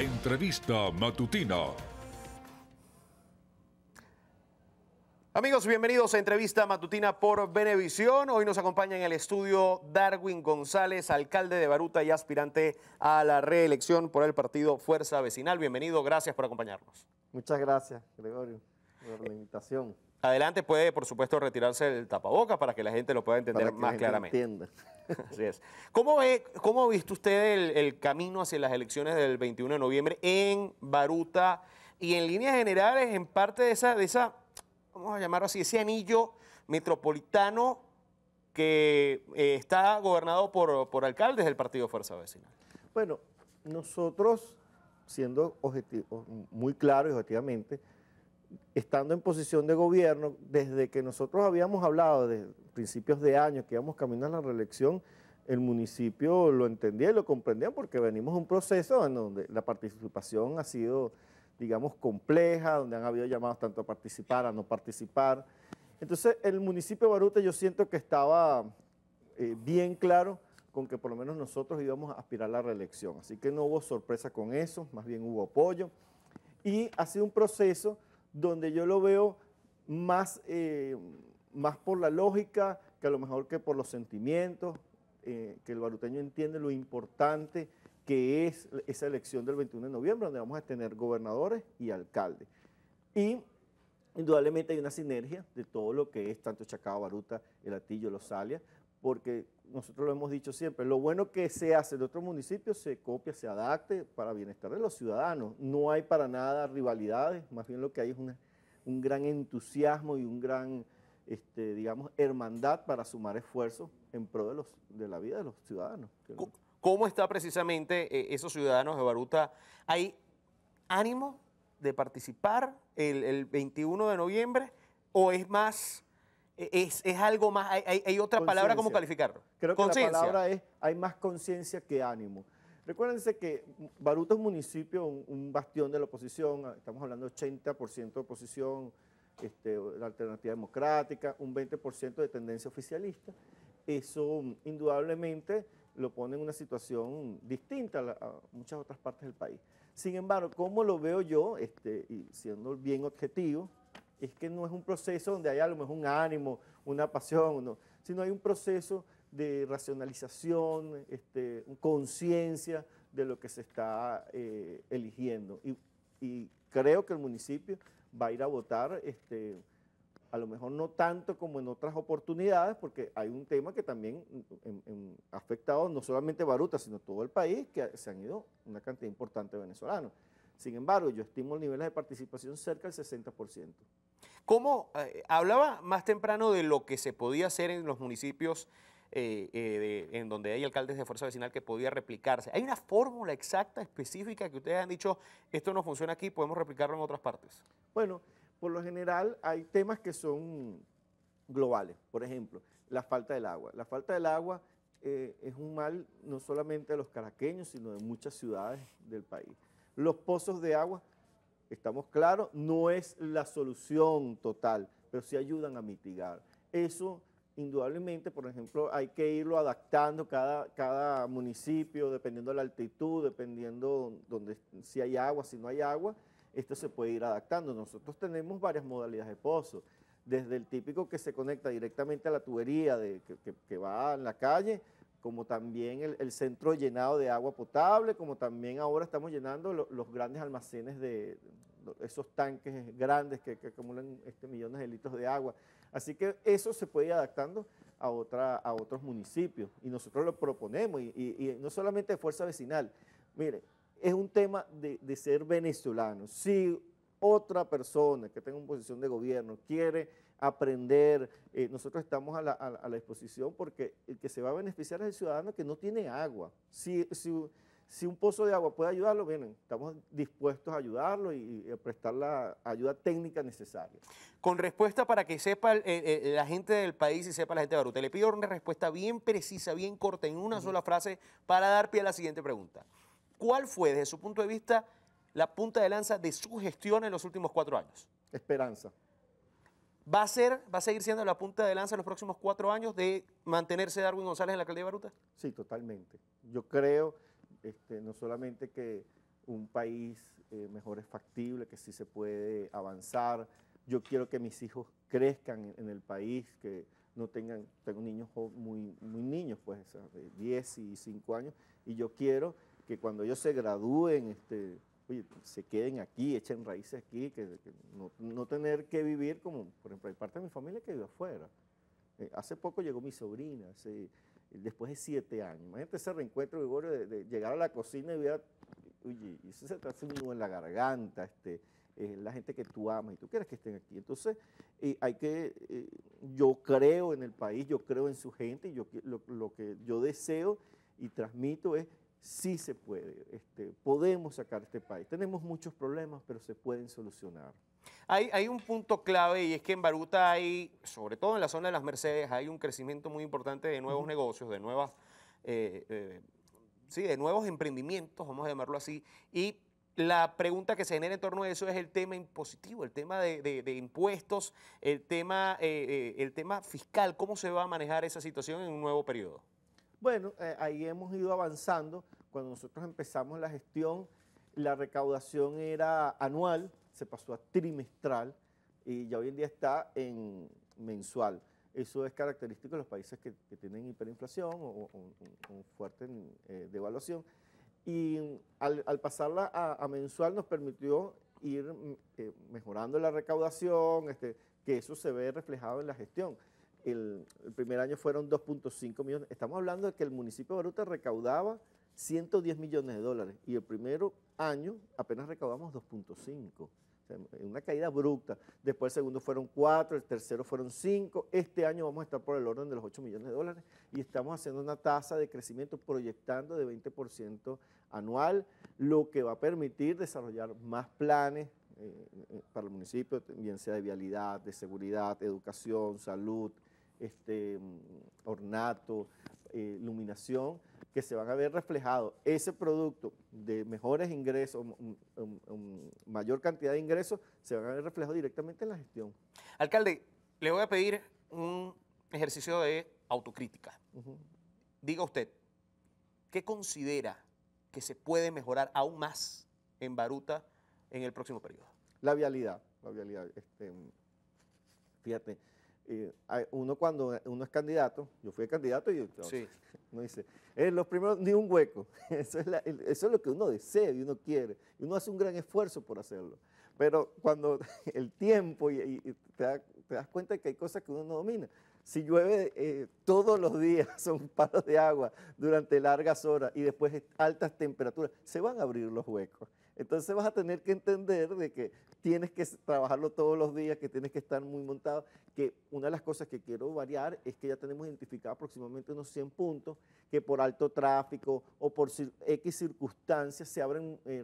Entrevista matutina. Amigos, bienvenidos a Entrevista Matutina por Venevisión. Hoy nos acompaña en el estudio Darwin González, alcalde de Baruta y aspirante a la reelección por el partido Fuerza Vecinal. Bienvenido, gracias por acompañarnos. Muchas gracias, Gregorio, por la invitación. Adelante, puede, por supuesto, retirarse el tapabocas para que la gente lo pueda entender para que más la gente claramente. entienda. Así es. ¿Cómo, ve, cómo ha visto usted el, el camino hacia las elecciones del 21 de noviembre en Baruta y en líneas generales, en parte de esa, de esa, vamos a llamarlo así, ese anillo metropolitano que eh, está gobernado por, por alcaldes del Partido Fuerza Vecinal? Bueno, nosotros, siendo objetivo- muy claro y objetivamente, estando en posición de gobierno, desde que nosotros habíamos hablado de principios de año que íbamos camino a la reelección, el municipio lo entendía y lo comprendía porque venimos de un proceso en donde la participación ha sido, digamos, compleja, donde han habido llamados tanto a participar, a no participar. Entonces, el municipio Baruta yo siento que estaba eh, bien claro con que por lo menos nosotros íbamos a aspirar a la reelección. Así que no hubo sorpresa con eso, más bien hubo apoyo. Y ha sido un proceso donde yo lo veo más, eh, más por la lógica que a lo mejor que por los sentimientos, eh, que el baruteño entiende lo importante que es esa elección del 21 de noviembre, donde vamos a tener gobernadores y alcaldes. Y indudablemente hay una sinergia de todo lo que es tanto Chacao, Baruta, El Atillo, Los Alias, porque nosotros lo hemos dicho siempre, lo bueno que se hace de otros municipios se copia, se adapte para bienestar de los ciudadanos. No hay para nada rivalidades, más bien lo que hay es una- un gran entusiasmo y un gran, este, digamos, hermandad para sumar esfuerzos en pro de, los, de la vida de los ciudadanos. ¿Cómo está precisamente eh, esos ciudadanos de Baruta? ¿Hay ánimo de participar el, el 21 de noviembre o es más, es, es algo más, hay, hay- otra palabra como calificarlo? Creo que la palabra es, hay más conciencia que ánimo. Recuérdense que Baruta es un municipio, un, un bastión de la oposición, estamos hablando de 80% de oposición, este, la alternativa democrática, un 20% de tendencia oficialista. Eso mm, indudablemente lo pone en una situación distinta a, la- a muchas otras partes del país. Sin embargo, ¿cómo lo veo yo, este, y siendo bien objetivo, es que no es un proceso donde hay a lo mejor un ánimo, una pasión, no, sino hay un proceso de racionalización, este, conciencia de lo que se está eh, eligiendo. Y, creo que el municipio va a ir a votar, este, a lo mejor no tanto como en otras oportunidades, porque hay un tema que también ha afectado no solamente Baruta, sino todo el país, que se han ido una cantidad importante de venezolanos. Sin embargo, yo estimo el nivel de participación cerca del 60%. ¿Cómo? eh, hablaba más temprano de lo que se podía hacer en los municipios eh, eh, en donde hay alcaldes de fuerza vecinal que podía replicarse. ¿Hay una fórmula exacta, específica, que ustedes han dicho, esto no funciona aquí, podemos replicarlo en otras partes? Bueno, por lo general hay temas que son globales. Por ejemplo, la falta del agua. La falta del agua eh, es un mal no solamente de los caraqueños, sino de muchas ciudades del país. Los pozos de agua, estamos claros, no es la solución total, pero sí ayudan a mitigar. Eso, indudablemente, por ejemplo, hay que irlo adaptando cada, cada municipio, dependiendo de la altitud, dependiendo donde, si hay agua, si no hay agua, esto se puede ir adaptando. Nosotros tenemos varias modalidades de pozo, desde el típico que se conecta directamente a la tubería que va en la calle, como también el, centro llenado de agua potable, como también ahora estamos llenando lo- los grandes almacenes de esos tanques grandes que, acumulan este, millones de litros de agua. Así que eso se puede ir adaptando a, otra, a otros municipios y nosotros lo proponemos y no solamente de fuerza vecinal. Mire, es un tema de, de ser venezolano. Si otra persona que tenga una posición de gobierno quiere aprender, eh, nosotros estamos a la, a la- a la disposición porque el que se va a beneficiar es el ciudadano que no tiene agua. Si, si, si un pozo de agua puede ayudarlo, bien, estamos dispuestos a ayudarlo y, y a prestar la ayuda técnica necesaria. Con respuesta para que sepa eh, eh, la gente del país y sepa la gente de Baruta. Le pido una respuesta bien precisa, bien corta, en una sola frase, para dar pie a la siguiente pregunta. ¿Cuál fue, desde su punto de vista, la punta de lanza de su gestión en los últimos cuatro años? Esperanza. ¿Va a, ser, ¿Va a seguir siendo la punta de lanza en los próximos cuatro años de mantenerse Darwin González en la alcaldía de Baruta? Sí, totalmente. Yo creo, este, no solamente que un país eh, mejor es factible, que sí se puede avanzar. Yo quiero que mis hijos crezcan en, el país, que no tengan, tengo niños muy, muy niños, pues, de 10 y 5 años, y yo quiero que cuando ellos se gradúen, este, oye, se queden aquí, echen raíces aquí, que, no, tener que vivir como, por ejemplo, hay parte de mi familia que vive afuera. Eh, hace poco llegó mi sobrina, después de siete años. Imagínate ese reencuentro, Gregorio, de, llegar a la cocina y ver, oye, eso se te hace un nudo en la garganta, este, eh, la gente que tú amas y tú quieres que estén aquí. Entonces, eh, hay que, eh, yo creo en el país, yo creo en su gente, y yo, lo, lo que yo deseo y transmito es, sí se puede, este, podemos sacar este país. Tenemos muchos problemas, pero se pueden solucionar. Hay, hay un punto clave y es que en Baruta hay, sobre todo en la zona de las Mercedes, hay un crecimiento muy importante de nuevos negocios, de nuevas, eh, eh, sí, de nuevos emprendimientos, vamos a llamarlo así. Y la pregunta que se genera en torno a eso es el tema impositivo, el tema de, de- de impuestos, el tema, eh, eh, el tema fiscal. ¿Cómo se va a manejar esa situación en un nuevo periodo? Bueno, eh, ahí hemos ido avanzando. Cuando nosotros empezamos la gestión, la recaudación era anual, se pasó a trimestral y ya hoy en día está en mensual. Eso es característico de los países que, tienen hiperinflación o, o- fuerte eh, devaluación. Y al, al pasarla a, a mensual nos permitió ir mm, eh, mejorando la recaudación, este, que eso se ve reflejado en la gestión. El, primer año fueron 2.5 millones. Estamos hablando de que el municipio de Baruta recaudaba 110 millones de dólares y el primer año apenas recaudamos 2.5. O sea, una caída abrupta. Después el segundo fueron 4, el tercero fueron 5. Este año vamos a estar por el orden de los 8 millones de dólares y estamos haciendo una tasa de crecimiento proyectando de 20% anual, lo que va a permitir desarrollar más planes eh, eh, para el municipio, bien sea de vialidad, de seguridad, educación, salud, este, ornato, eh, iluminación, que se van a ver reflejados. Ese producto de mejores ingresos, mayor cantidad de ingresos, se van a ver reflejados directamente en la gestión. Alcalde, le voy a pedir un ejercicio de autocrítica. Diga usted, ¿qué considera que se puede mejorar aún más en Baruta en el próximo periodo? La vialidad, la vialidad. Este, fíjate, eh, uno cuando uno es candidato, yo fui candidato y Sí. uno dice, en los primeros ni un hueco. Eso es, la- eso es lo que uno desea y uno quiere. Y uno hace un gran esfuerzo por hacerlo. Pero cuando el tiempo y, te, da- te das cuenta de que hay cosas que uno no domina. Si llueve eh, todos los días, son paros de agua durante largas horas y después es altas temperaturas, se van a abrir los huecos. Entonces vas a tener que entender de que tienes que trabajarlo todos los días, que tienes que estar muy montado, que una de las cosas que quiero variar es que ya tenemos identificado aproximadamente unos 100 puntos que por alto tráfico o por X circunstancias se abren eh,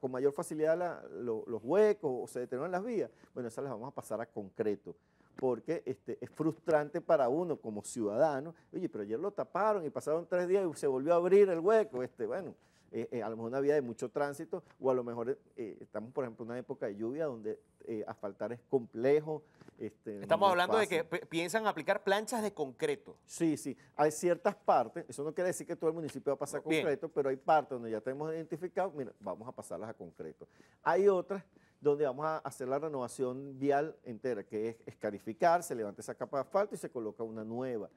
con mayor facilidad los huecos o se deterioran las vías. Bueno, esas las vamos a pasar a concreto porque este, es frustrante para uno como ciudadano. Oye, pero ayer lo taparon y pasaron tres días y se volvió a abrir el hueco. Este, bueno, eh, eh, a lo mejor una vía de mucho tránsito o a lo mejor eh, estamos, por ejemplo, en una época de lluvia donde asfaltar es complejo. este, Estamos no es hablando de que piensan aplicar planchas de concreto. Sí, sí. Hay ciertas partes, eso no quiere decir que todo el municipio va a pasar a Bien. concreto, pero hay partes donde ya tenemos identificado, mira, vamos a pasarlas a concreto. Hay otras donde vamos a hacer la renovación vial entera, que es escarificar, se levanta esa capa de asfalto y se coloca una nueva.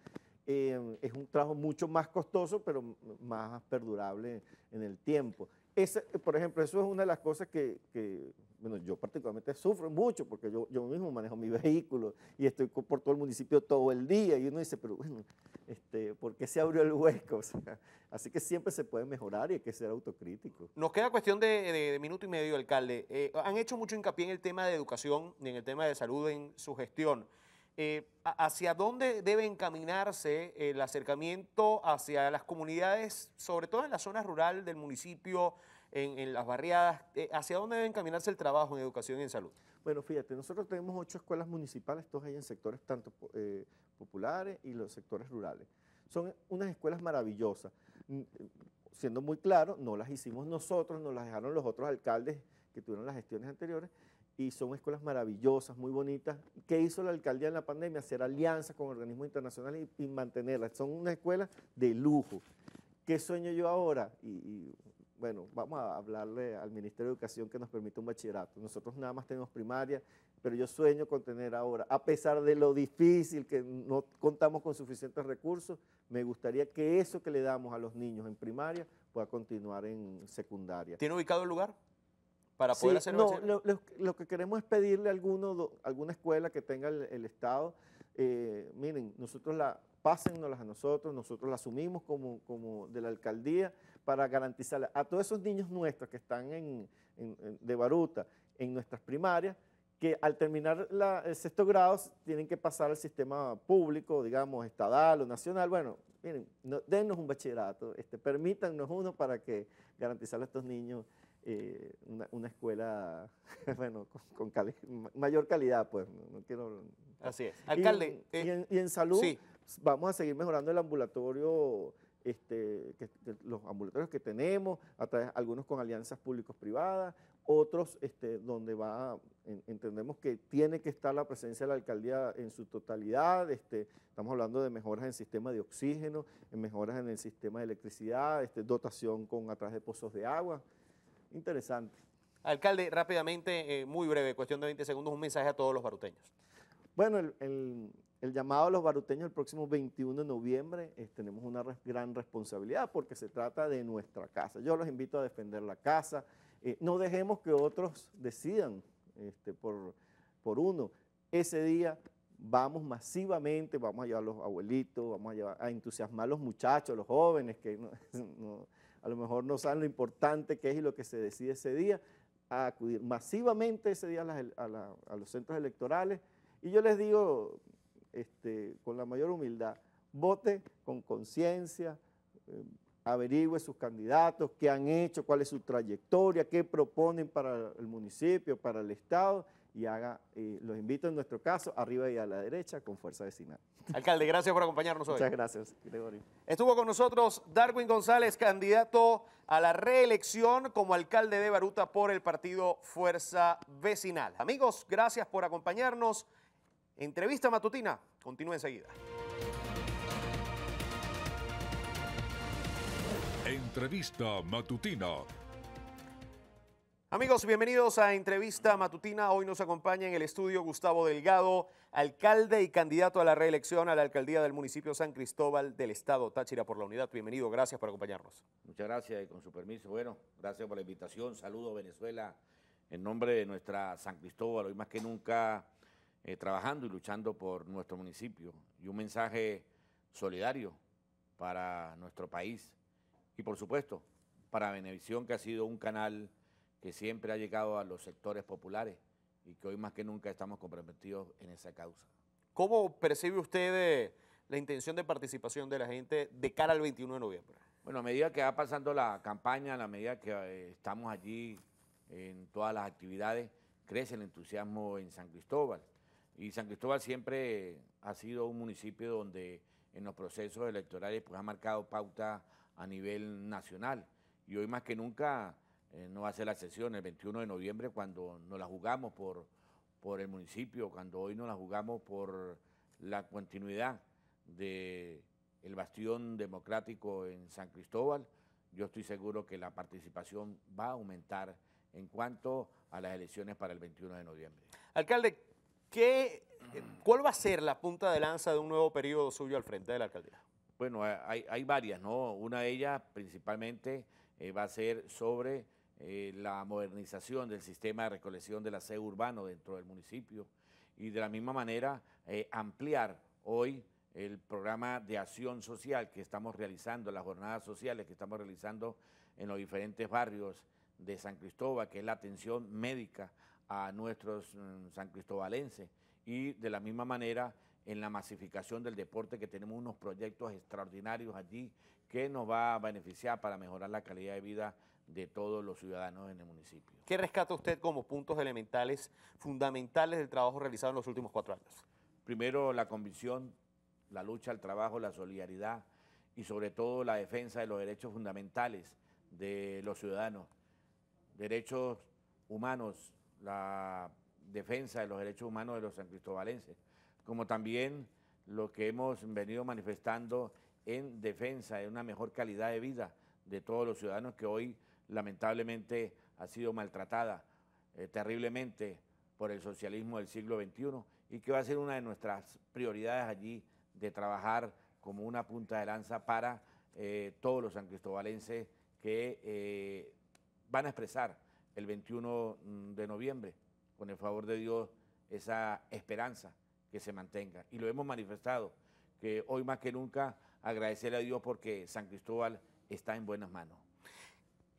Eh, es un trabajo mucho más costoso, pero más perdurable en el tiempo. Ese, eh, por ejemplo, eso es una de las cosas que, que, bueno, yo particularmente sufro mucho porque yo, yo mismo manejo mi vehículo y estoy por todo el municipio todo el día y uno dice, pero bueno, este, ¿por qué se abrió el hueco? O sea, así que siempre se puede mejorar y hay que ser autocrítico. Nos queda cuestión de, de- de minuto y medio, alcalde. Eh, han hecho mucho hincapié en el tema de educación y en el tema de salud en su gestión. Eh, ¿Hacia dónde debe encaminarse el acercamiento hacia las comunidades, sobre todo en la zona rural del municipio, en, las barriadas? Eh, ¿Hacia dónde debe encaminarse el trabajo en educación y en salud? Bueno, fíjate, nosotros tenemos ocho escuelas municipales, todas ellas en sectores tanto eh, populares y los sectores rurales. Son unas escuelas maravillosas. Mm, Siendo muy claro, no las hicimos nosotros, nos las dejaron los otros alcaldes que tuvieron las gestiones anteriores y son escuelas maravillosas, muy bonitas. ¿Qué hizo la alcaldía en la pandemia? Hacer alianzas con organismos internacionales y, mantenerlas. Son unas escuelas de lujo. ¿Qué sueño yo ahora? Y, y, bueno, vamos a hablarle al Ministerio de Educación que nos permita un bachillerato. Nosotros nada más tenemos primaria, pero yo sueño con tener ahora, a pesar de lo difícil que no contamos con suficientes recursos, me gustaría que eso que le damos a los niños en primaria pueda continuar en secundaria. ¿Tiene ubicado el lugar para poder Sí, hacer no, lo, lo- lo que queremos es pedirle a alguno, do- alguna escuela que tenga el, el Estado, eh, miren, nosotros la, pásennos a nosotros, nosotros la asumimos como, como de la alcaldía para garantizarle a todos esos niños nuestros que están en, en- en- de Baruta, en nuestras primarias, que al terminar la- el sexto grado tienen que pasar al sistema público, digamos, estadal o nacional. Bueno, miren, no, dennos un bachillerato, este, permítannos uno para que garantizarle a estos niños eh, una, una escuela, bueno, con, con cali- ma- mayor calidad, pues, no, no quiero... Así es. Alcalde, y, eh, en, y en salud, sí. vamos a seguir mejorando el ambulatorio, este, que- que los ambulatorios que tenemos, a través, algunos con alianzas públicos-privadas, otros este, donde va, en- entendemos que tiene que estar la presencia de la alcaldía en su totalidad, este, estamos hablando de mejoras en el sistema de oxígeno, en mejoras en el sistema de electricidad, este, dotación con, a través de pozos de agua, interesante. alcalde, rápidamente, eh, muy breve, cuestión de 20 segundos, un mensaje a todos los baruteños. Bueno, el, el- el llamado a los baruteños el próximo 21 de noviembre, eh, tenemos una gran responsabilidad porque se trata de nuestra casa. Yo los invito a defender la casa. eh, no dejemos que otros decidan este, por, por uno. Ese día vamos masivamente, vamos a llevar a los abuelitos, vamos a, llevar, a entusiasmar a los muchachos, los jóvenes que no- no- a lo mejor no saben lo importante que es y lo que se decide ese día, a acudir masivamente ese día a, los centros electorales. Y yo les digo, este, con la mayor humildad, vote con conciencia, eh, averigüe sus candidatos, qué han hecho, cuál es su trayectoria, qué proponen para el municipio, para el Estado, y haga, eh, los invito en nuestro caso, arriba y a la derecha, con fuerza vecinal. Alcalde, gracias por acompañarnos hoy. Muchas gracias, Gregorio. Estuvo con nosotros Darwin González, candidato a la reelección como alcalde de Baruta por el partido Fuerza Vecinal. Amigos, gracias por acompañarnos. Entrevista matutina, continúe enseguida. Entrevista matutina. Amigos, bienvenidos a Entrevista Matutina. Hoy nos acompaña en el estudio Gustavo Delgado, alcalde y candidato a la reelección a la alcaldía del municipio San Cristóbal del estado Táchira por la unidad. Bienvenido, gracias por acompañarnos. Muchas gracias y con su permiso, bueno, gracias por la invitación. Saludo Venezuela en nombre de nuestra San Cristóbal, hoy más que nunca eh, trabajando y luchando por nuestro municipio. Y un mensaje solidario para nuestro país y por supuesto para Venevisión, que ha sido un canal que siempre ha llegado a los sectores populares y que hoy más que nunca estamos comprometidos en esa causa. ¿Cómo percibe usted eh, la intención de participación de la gente de cara al 21 de noviembre? Bueno, a medida que va pasando la campaña, a la medida que eh, estamos allí en todas las actividades, crece el entusiasmo en San Cristóbal. Y San Cristóbal siempre ha sido un municipio donde en los procesos electorales pues, ha marcado pauta a nivel nacional. Y hoy más que nunca eh, no va a ser la excepción, el 21 de noviembre, cuando nos la jugamos por, por el municipio, cuando hoy nos la jugamos por la continuidad de el bastión democrático en San Cristóbal, yo estoy seguro que la participación va a aumentar en cuanto a las elecciones para el 21 de noviembre. Alcalde, ¿qué, ¿cuál va a ser la punta de lanza de un nuevo periodo suyo al frente de la alcaldía? Bueno, hay, hay varias, ¿no? Una de ellas principalmente eh, va a ser sobre eh, la modernización del sistema de recolección del aseo urbano dentro del municipio y de la misma manera eh, ampliar hoy el programa de acción social que estamos realizando, las jornadas sociales que estamos realizando en los diferentes barrios de San Cristóbal, que es la atención médica a nuestros mm, san cristobalenses y de la misma manera en la masificación del deporte que tenemos unos proyectos extraordinarios allí que nos va a beneficiar para mejorar la calidad de vida de todos los ciudadanos en el municipio. ¿Qué rescata usted como puntos elementales, fundamentales del trabajo realizado en los últimos cuatro años? Primero, la convicción, la lucha al trabajo, la solidaridad y sobre todo la defensa de los derechos fundamentales de los ciudadanos, derechos humanos, la defensa de los derechos humanos de los san cristobalenses, como también lo que hemos venido manifestando en defensa de una mejor calidad de vida de todos los ciudadanos que hoy lamentablemente ha sido maltratada eh, terriblemente por el socialismo del siglo XXI y que va a ser una de nuestras prioridades allí de trabajar como una punta de lanza para eh, todos los san cristobalenses que eh, van a expresar el 21 mm, de noviembre, con el favor de Dios, esa esperanza que se mantenga. Y lo hemos manifestado, que hoy más que nunca agradecerle a Dios porque San Cristóbal está en buenas manos.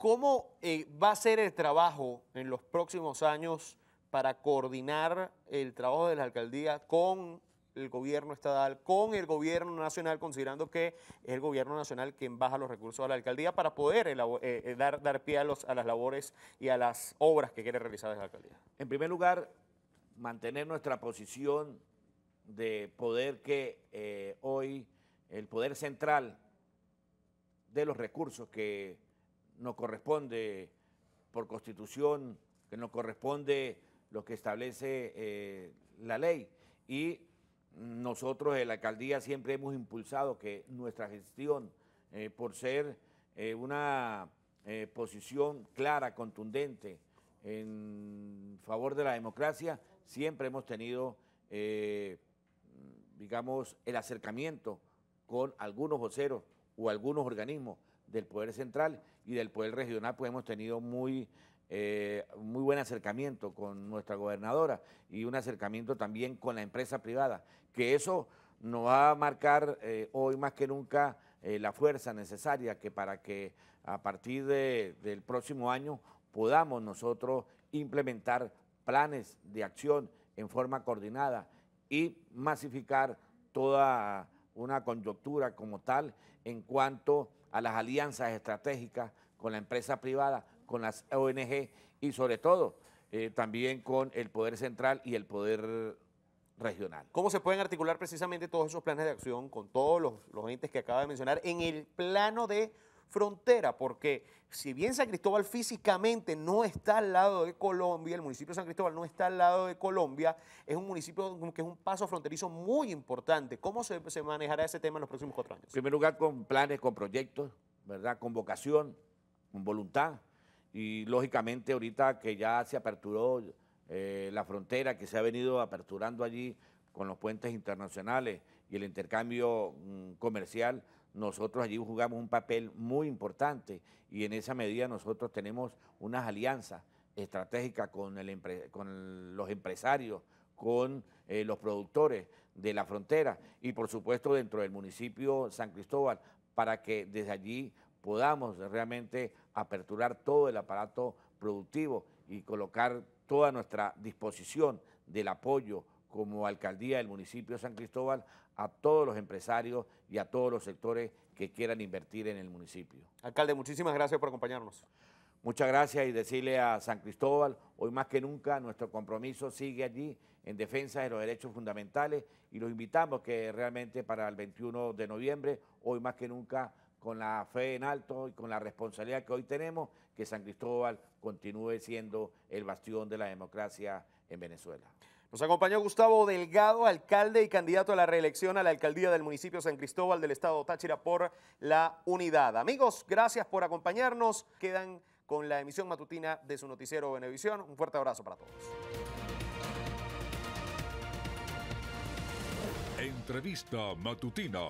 ¿Cómo eh, va a ser el trabajo en los próximos años para coordinar el trabajo de la alcaldía con el gobierno estatal, con el gobierno nacional, considerando que es el gobierno nacional quien baja los recursos a la alcaldía para poder eh, eh, dar, dar pie a, las labores y a las obras que quiere realizar la alcaldía? En primer lugar, mantener nuestra posición de poder que hoy el poder central de los recursos que nos corresponde por constitución, que nos corresponde lo que establece eh, la ley. Y nosotros en la alcaldía siempre hemos impulsado que nuestra gestión, eh, por ser eh, una posición clara, contundente, en favor de la democracia, siempre hemos tenido, digamos, el acercamiento con algunos voceros o algunos organismos del Poder Central y del Poder Regional, pues hemos tenido muy, eh, muy buen acercamiento con nuestra gobernadora y un acercamiento también con la empresa privada, que eso nos va a marcar eh, hoy más que nunca eh, la fuerza necesaria que para que a partir del próximo año podamos nosotros implementar planes de acción en forma coordinada y masificar toda una coyuntura como tal en cuanto a las alianzas estratégicas con la empresa privada, con las ONG y sobre todo eh, también con el poder central y el poder regional. ¿Cómo se pueden articular precisamente todos esos planes de acción con todos los, los entes que acaba de mencionar en el plano de frontera, porque si bien San Cristóbal físicamente no está al lado de Colombia, el municipio de San Cristóbal no está al lado de Colombia, es un municipio que es un paso fronterizo muy importante. ¿Cómo se, manejará ese tema en los próximos cuatro años? En primer lugar, con planes, con proyectos, ¿verdad? Con vocación, con voluntad. Y lógicamente ahorita que ya se aperturó eh, la frontera, que se ha venido aperturando allí con los puentes internacionales y el intercambio mm, comercial, nosotros allí jugamos un papel muy importante y en esa medida nosotros tenemos unas alianzas estratégicas con, los empresarios, con eh, los productores de la frontera y por supuesto dentro del municipio San Cristóbal para que desde allí podamos realmente aperturar todo el aparato productivo y colocar toda nuestra disposición del apoyo como alcaldía del municipio de San Cristóbal a todos los empresarios y a todos los sectores que quieran invertir en el municipio. Alcalde, muchísimas gracias por acompañarnos. Muchas gracias y decirle a San Cristóbal, hoy más que nunca nuestro compromiso sigue allí en defensa de los derechos fundamentales y los invitamos que realmente para el 21 de noviembre, hoy más que nunca, con la fe en alto y con la responsabilidad que hoy tenemos, que San Cristóbal continúe siendo el bastión de la democracia en Venezuela. Nos acompañó Gustavo Delgado, alcalde y candidato a la reelección a la alcaldía del municipio San Cristóbal del estado Táchira por la unidad. Amigos, gracias por acompañarnos. Quedan con la emisión matutina de su noticiero Venevisión. Un fuerte abrazo para todos. Entrevista matutina